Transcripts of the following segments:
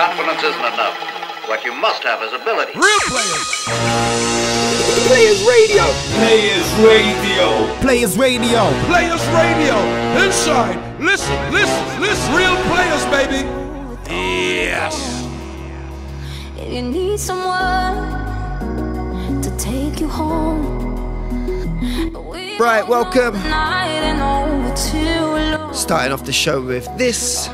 Confidence isn't enough. What you must have is ability. Real players. Playaz Radio. Playaz Radio. Playaz Radio. Playaz Radio. Inside. Listen, listen, listen. Real players, baby. Yes. If You need someone to take you home. Right, welcome. Starting off the show with this.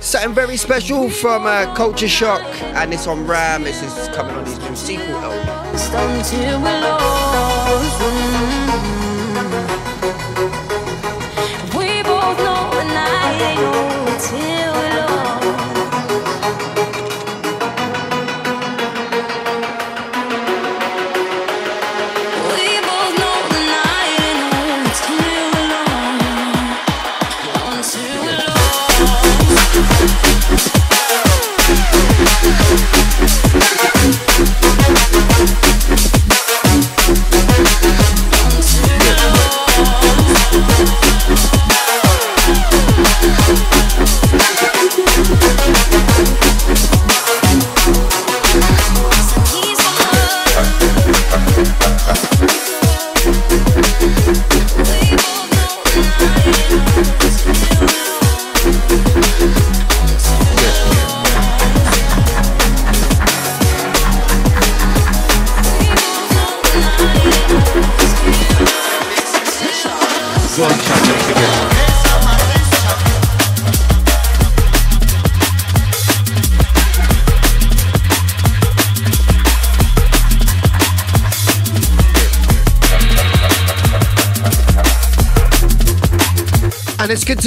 Something very special from uh, Culture Shock, and it's on Ram. This is coming on his new sequel album.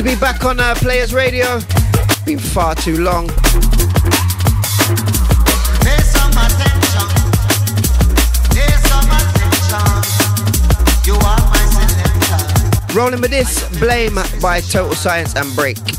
Be back on uh, Playaz Radio. Been far too long. Rolling with this, Blame by Total Science and Break.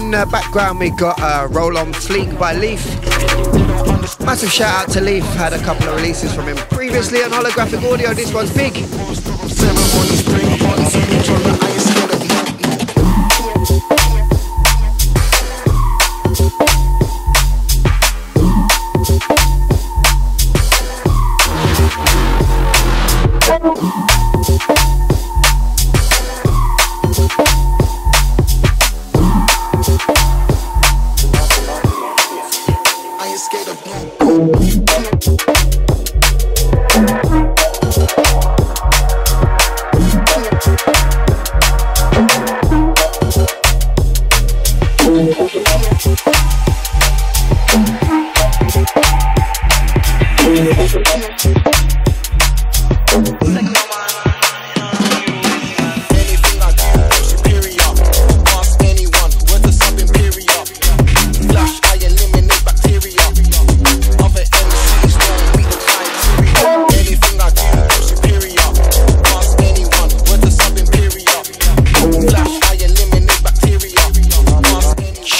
Background we got uh, Roll On Fleek by Leaf. Massive shout out to Leaf, had a couple of releases from him previously on holographic audio, this one's big.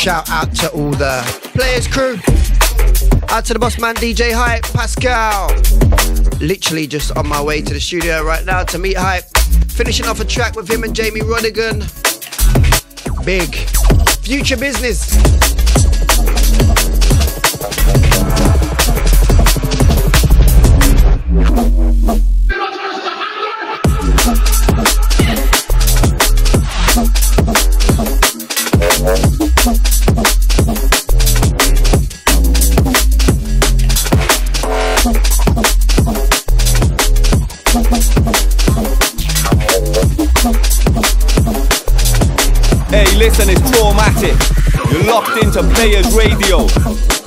Shout out to all the players crew. Out to the boss man DJ Hype, Pascal. Literally just on my way to the studio right now to meet Hype. Finishing off a track with him and Jamie Rodigan. Big. Future business. Listen is traumatic. You're locked into Playaz Radio.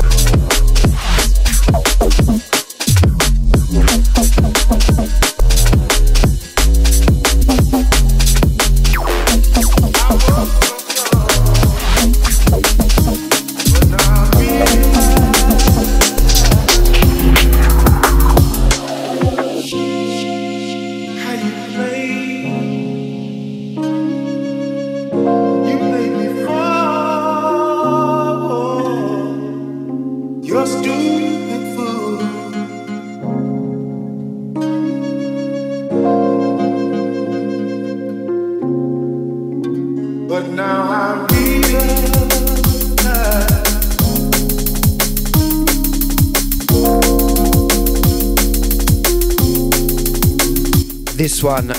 This one.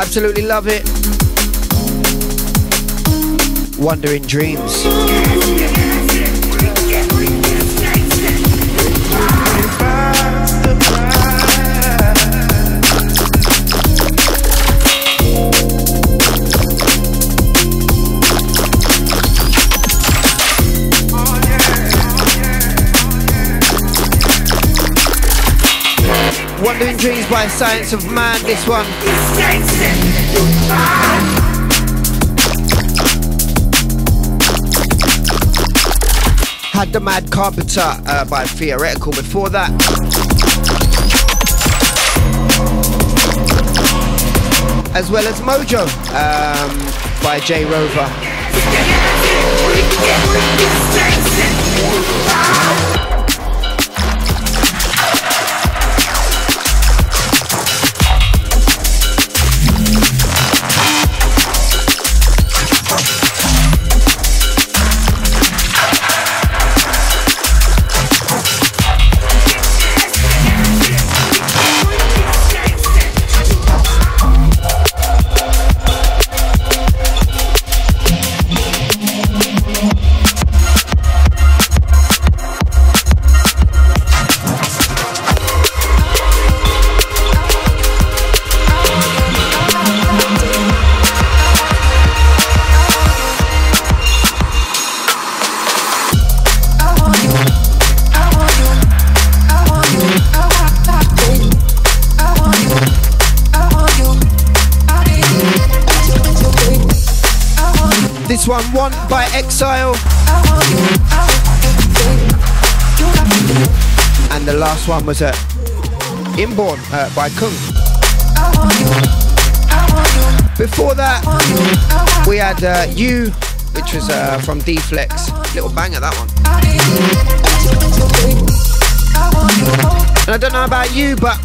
Absolutely love it. Wandering Dreams. Wandering Dreams by Science of Man, this one. Had the Mad Carpenter uh, by Theoretical before that. As well as Mojo um, by J Rover. Last one was a Inborn uh, by Kung. Before that, we had uh, You, which was uh, from D-Flex. Little banger, that one. And I don't know about you, but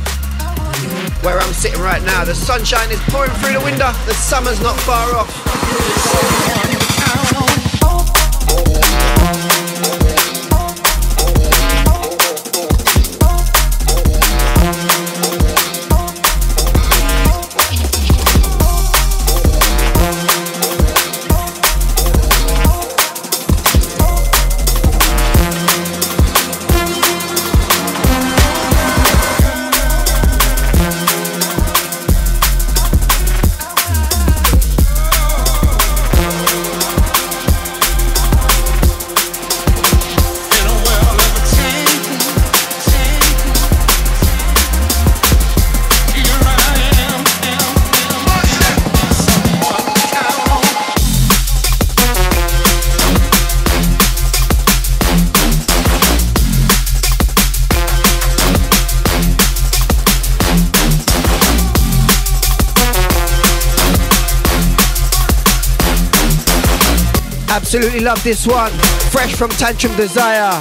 where I'm sitting right now, the sunshine is pouring through the window. The summer's not far off. Absolutely love this one. Fresh from Tantrum Desire.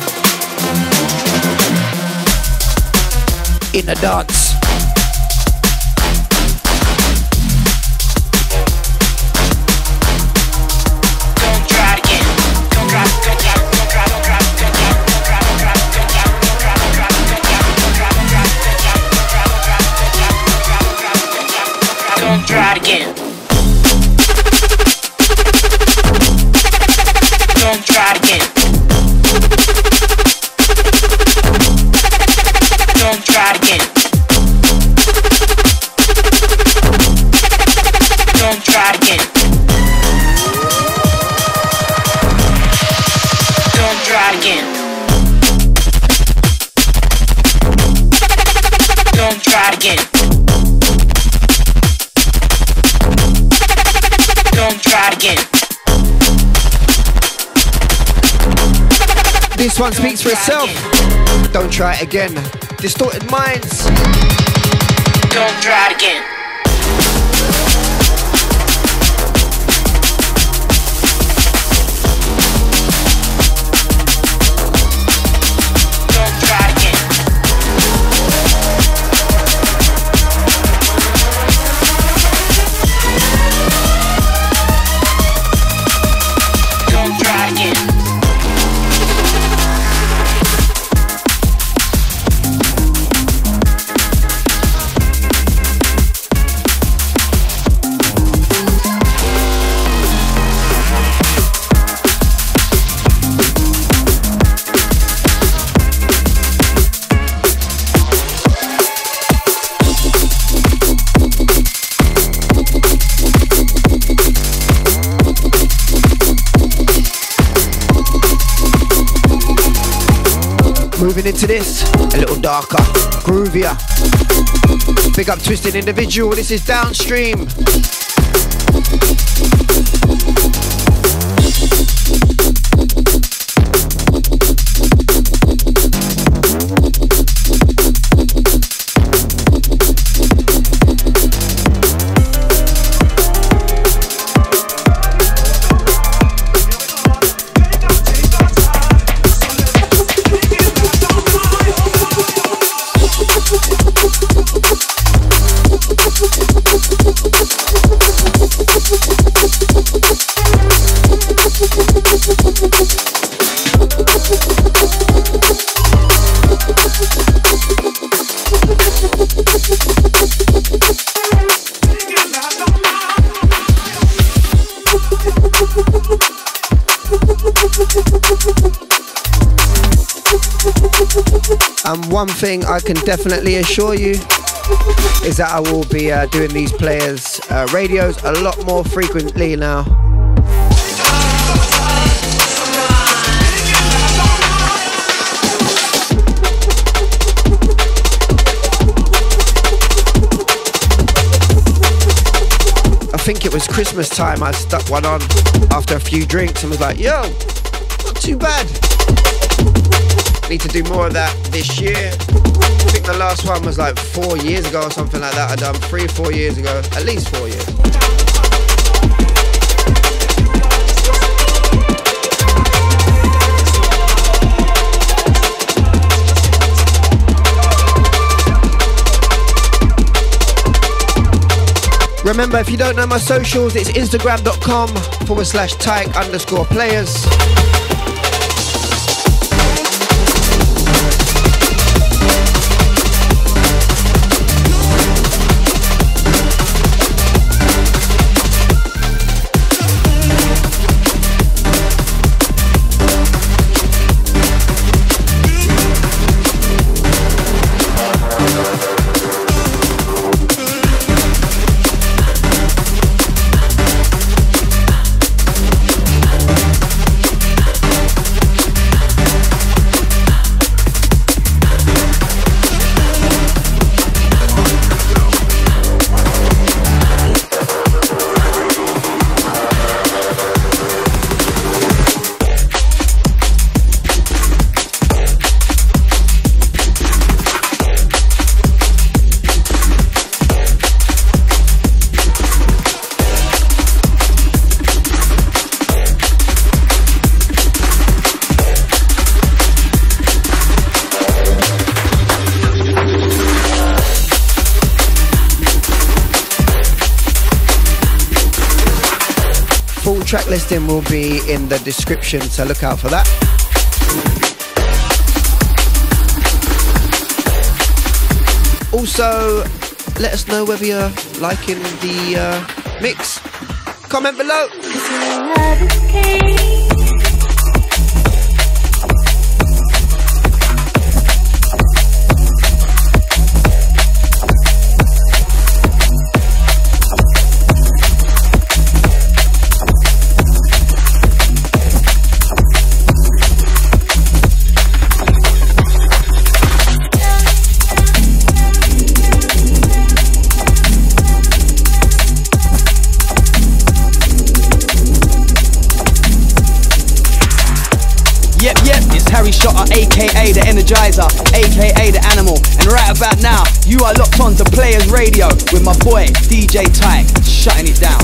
In the dance. Don't try it again. Don't This one speaks for itself. Don't try it again. Distorted minds. Don't try it again. Big up Twisted Individual, this is Downstream. One thing I can definitely assure you is that I will be uh, doing these players' uh, radios a lot more frequently now. I think it was Christmas time. I stuck one on after a few drinks and was like, yo, not too bad. Need to do more of that this year. I think the last one was like four years ago or something like that. I done three four years ago, at least four years. Remember, if you don't know my socials, it's instagram.com forward slash tyke underscore players. Listing will be in the description, so look out for that. Also, let us know whether you're liking the uh, mix. Comment below. Aka the Animal. And right about now, you are locked on to Playaz Radio with my boy DJ Tyke, shutting it down.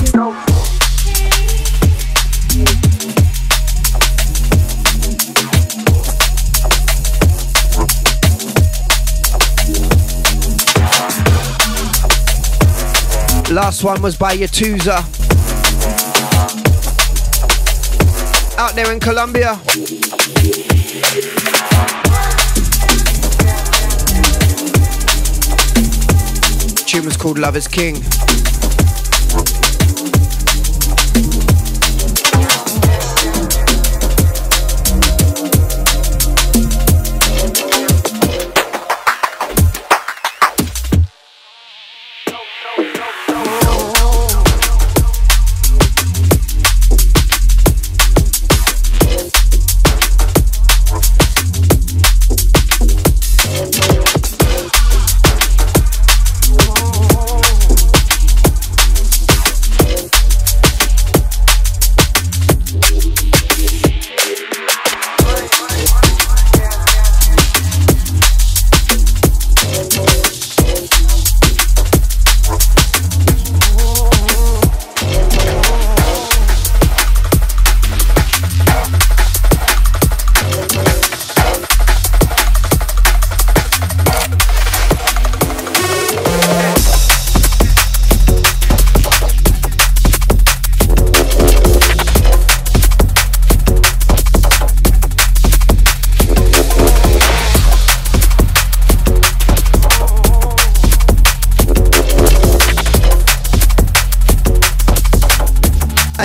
Last one was by Yatuza. Out there in Colombia. Tune was called Love is King.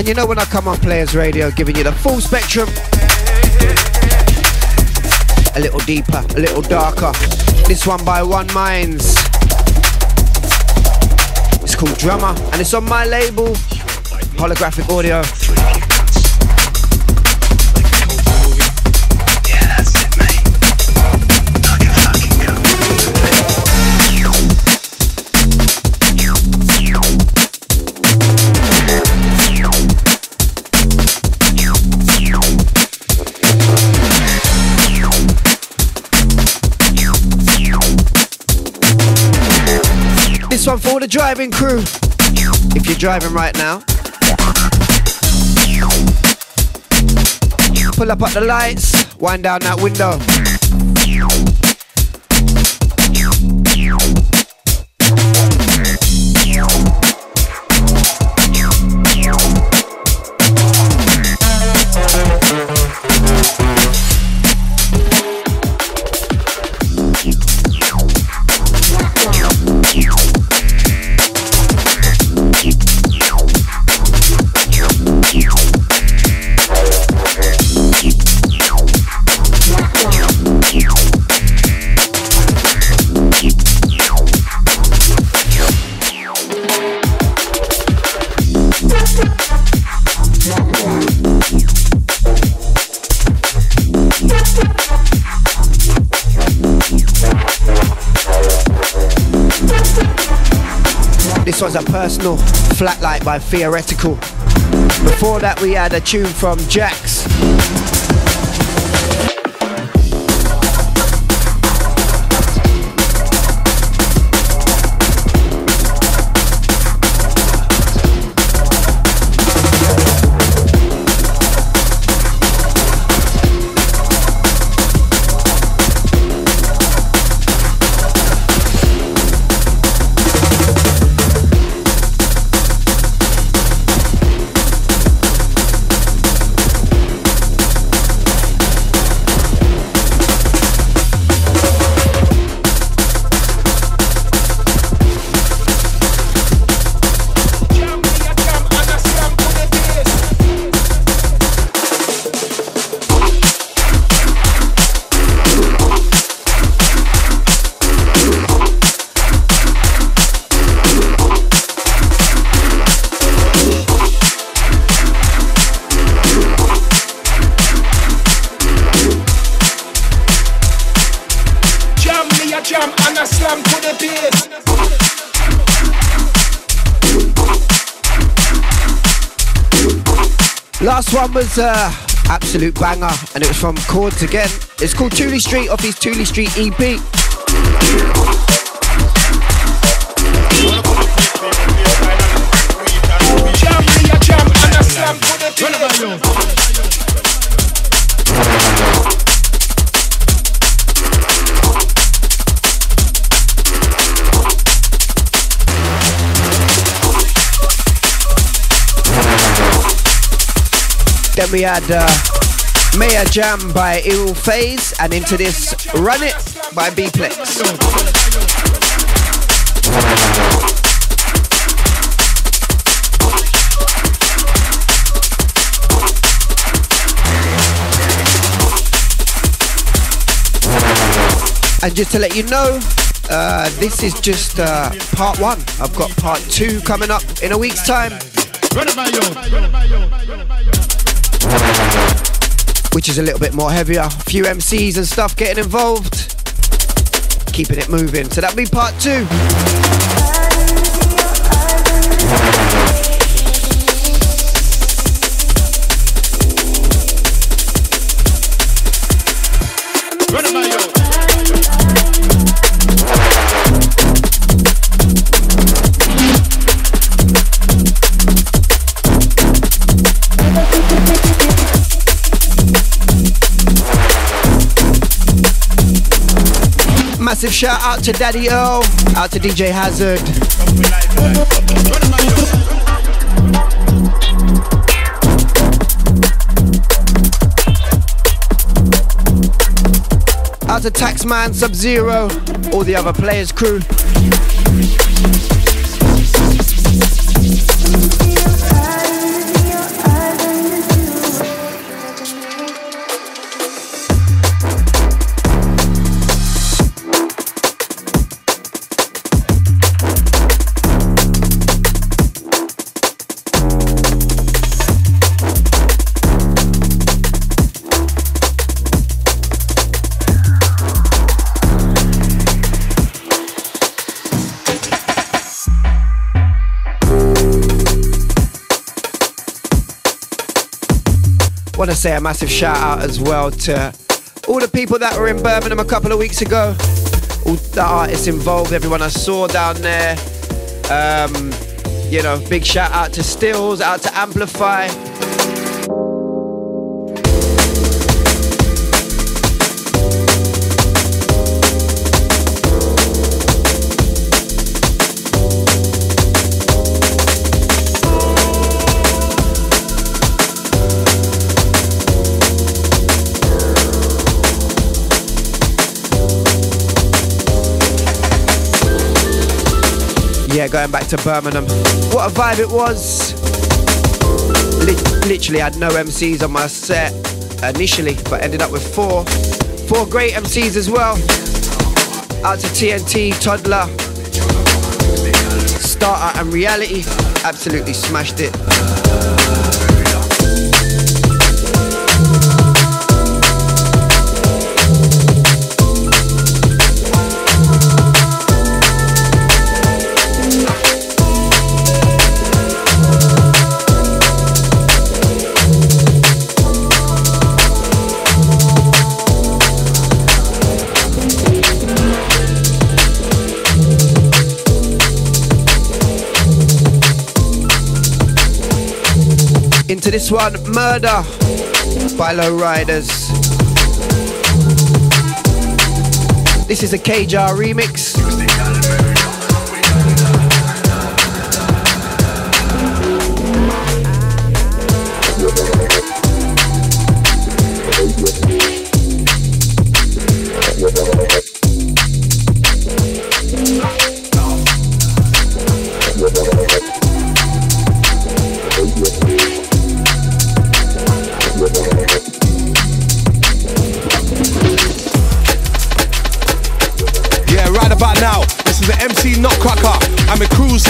And you know when I come on Playaz Radio giving you the full spectrum. A little deeper, a little darker. This one by One Mindz. It's called Drummer and it's on my label, Holographic Audio. One for the driving crew. If you're driving right now, pull up at the lights, wind down that window. This was a personal flatlight by Theoretical. Before that, we had a tune from Jaxx. Was uh, absolute banger, and it was from Chords again. It's called Tooley Street off his Tooley Street EP. Jam a Then we had uh, Meya Jam by ILLPhaze, and into this Runnit by B Plexx. And just to let you know, uh, this is just uh, part one. I've got part two coming up in a week's time. Which is a little bit more heavier. A few MCs and stuff getting involved, keeping it moving. So that'll be part two. Massive shout out to Daddy O, out to DJ Hazard. Out to Taxman, Sub Zero, all the other players' crew. Say a massive shout out as well to all the people that were in Birmingham a couple of weeks ago, all the artists involved, everyone I saw down there. Um, you know, big shout out to Stills, out to Amplify. Yeah, going back to Birmingham. What a vibe it was. Lit- literally had no MCs on my set initially, but ended up with four. Four great MCs as well. Out to TNT, Toddler, Starter, and Reality. Absolutely smashed it. This one, Murder by Lowriderz. This is a KJR remix.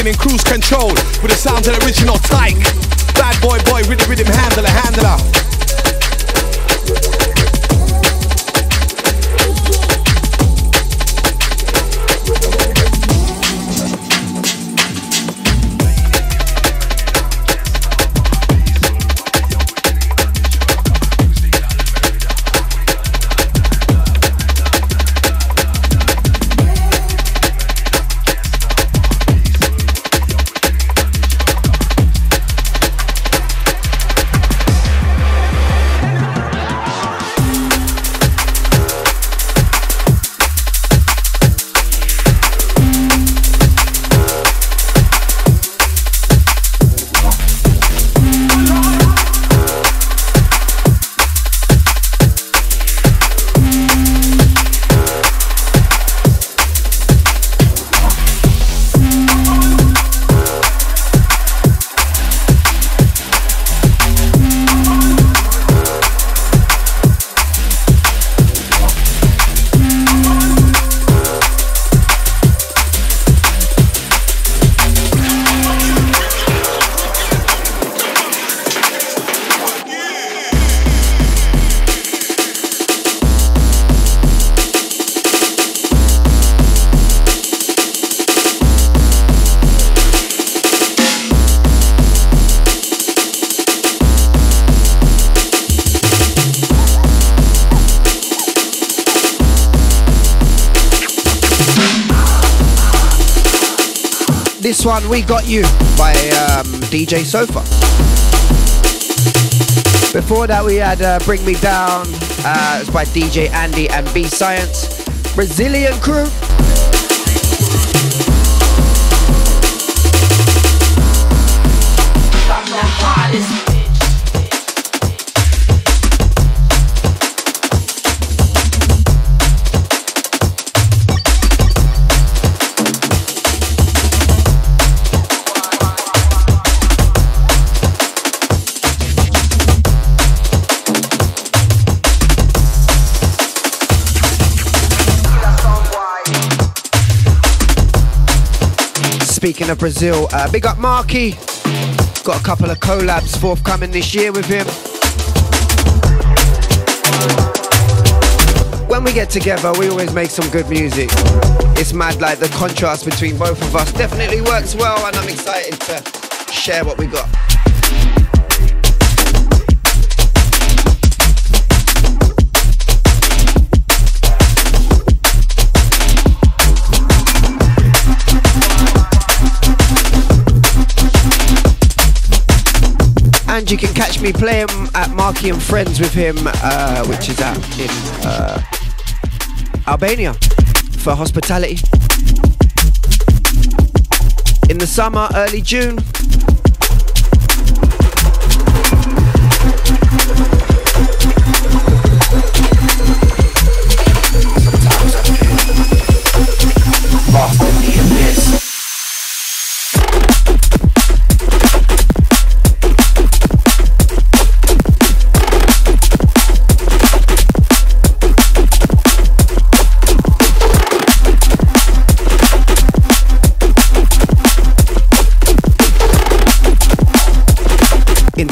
In cruise control with the sounds of the original Tyke. Bad boy, boy, rhythm, rhythm, handler, handler. This one, We Got You by um, DJ Sofa. Before that, we had uh, Bring Me Down. Uh, it's by DJ Andy and B Science. Brazilian crew. Speaking of Brazil, uh, big up Marky. Got a couple of collabs forthcoming this year with him. When we get together, we always make some good music. It's mad, like the contrast between both of us definitely works well, and I'm excited to share what we got. You can catch me playing at Marky and Friends with him, uh, which is out in uh, Albania for hospitality. In the summer, early June.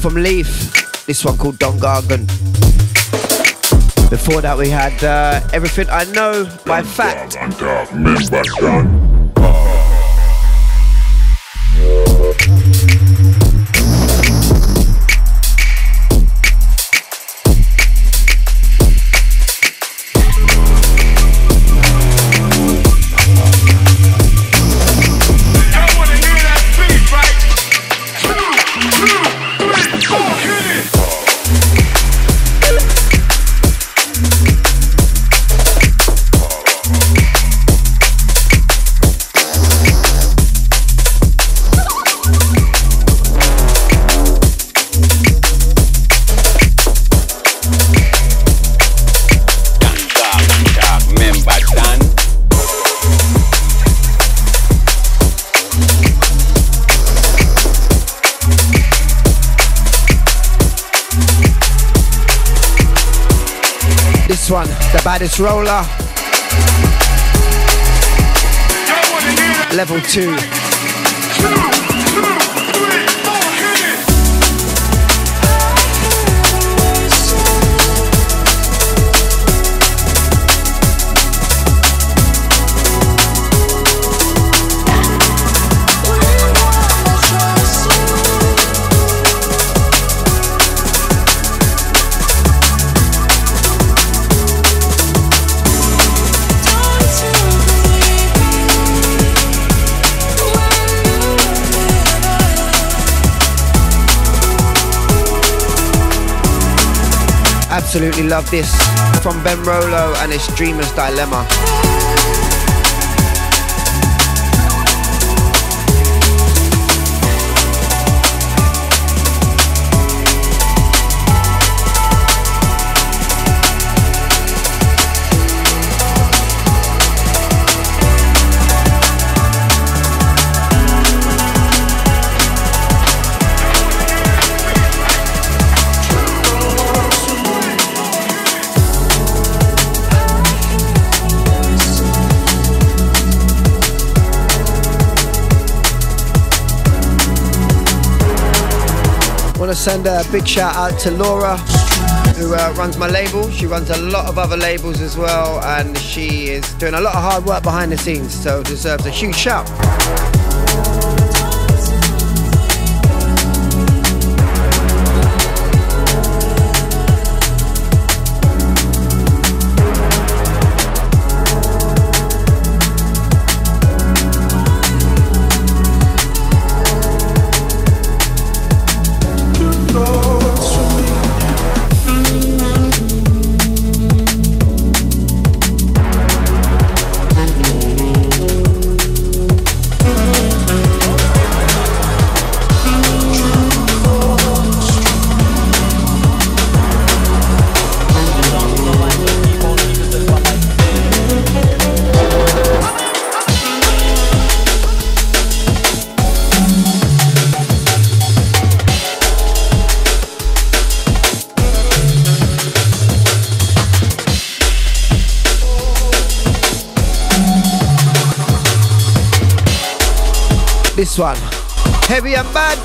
from Leaf. This one called Don Gargan. Before that, we had uh, Everything I Know by Fact. The roller. Level two. Absolutely love this from Ben Rolo and it's Dreamer's Dilemma. Send a big shout out to Laura, who uh, runs my label. She runs a lot of other labels as well, and she is doing a lot of hard work behind the scenes, so deserves a huge shout. One, heavy and bad.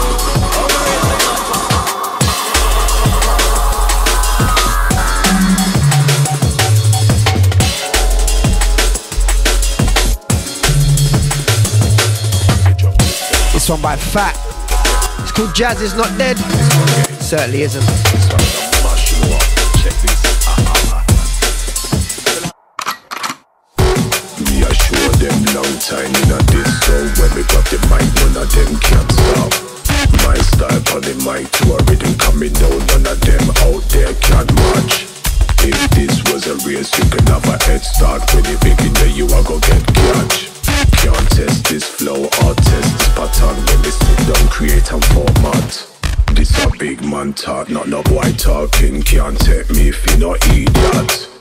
This one by Fat. It's called Jazz is Not Dead. Certainly isn't. Time in a disco. When we got the mic, none of them can't stop. My style on the mic to a rhythm coming out None of them out there can't match. If this was a race, you can have a head start. When you begin there, you are go get catch. Can't test this flow or test this pattern. When we sit down, create a format. This a big man talk, not no boy talking. Can't take me if you no idiot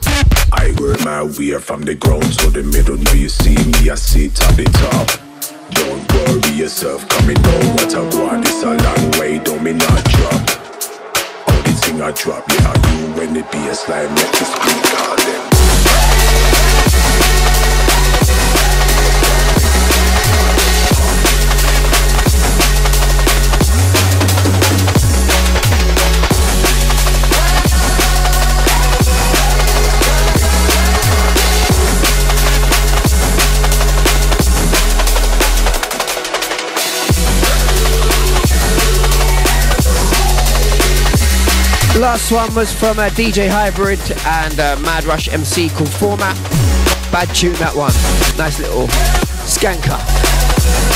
I work my way from the ground to the middle. Now you see me, I sit at the top. Don't worry yourself, coming down. What I go on, this a long way, don't me not drop. All the thing I drop, yeah, I do when the bassline make the speak Last one was from uh, DJ Hybrid and uh, Mad Rush MC called Format. Bad tune that one. Nice little skanker.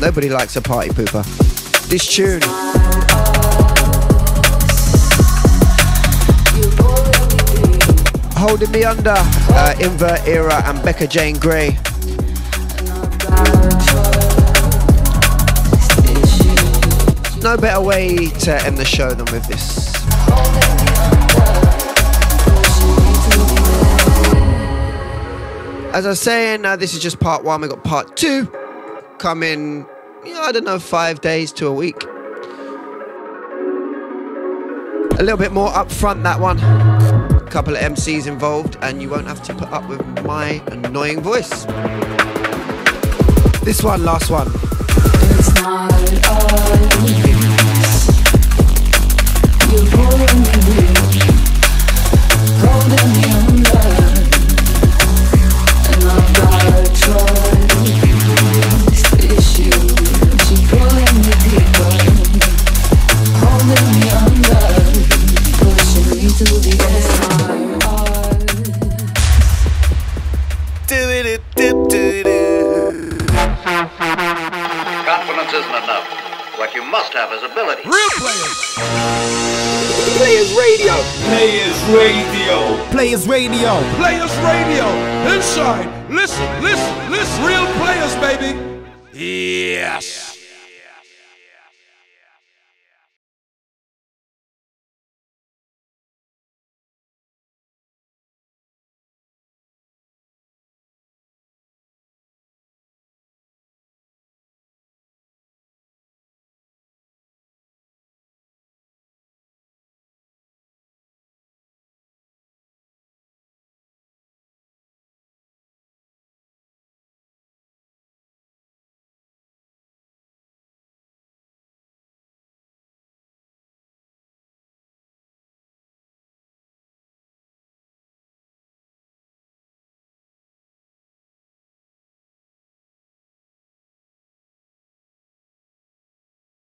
Nobody likes a party pooper. This tune. Holding Me Under, uh, Invert Era, and Becca Jane Grey. No better way to end the show than with this. As I was saying, uh, this is just part one. We've got part two coming, you know, I don't know, five days to a week. A little bit more upfront, that one. A couple of MCs involved, and you won't have to put up with my annoying voice. This one, last one. Radio. Playaz Radio. Playaz Radio. Playaz Radio. Inside. Listen, listen, listen. Real players, baby. Yes.